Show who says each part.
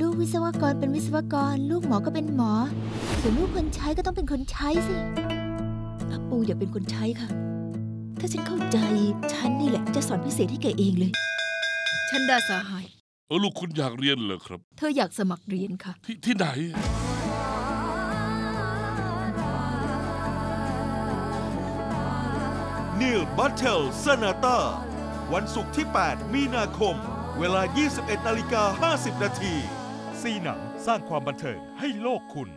Speaker 1: ลูกวิศวกรเป็นวิศวกร ลูกหมอก็เป็นหมอ ส่วนลูกคนใช้ก็ต้องเป็นคนใช้สิ
Speaker 2: อาปูอยากเป็นคนใช้ค่ะ ถ้าฉันเข้าใจ ฉันนี่แหละจะสอนพิเศษให้แกเองเลย
Speaker 1: ฉันดาสาหาย
Speaker 3: เออลูกคุณอยากเรียนเหรอครับ
Speaker 1: เธออยากสมัครเรียนค่ะ
Speaker 3: ที่ที่ไหน
Speaker 4: นิลบัตเทลเซนาตาวันศุกร์ที่ 8 มีนาคม เวลา 21นาฬิกา50 นาที
Speaker 5: ซีหนังสร้างความบันเทิงให้โลกคุณ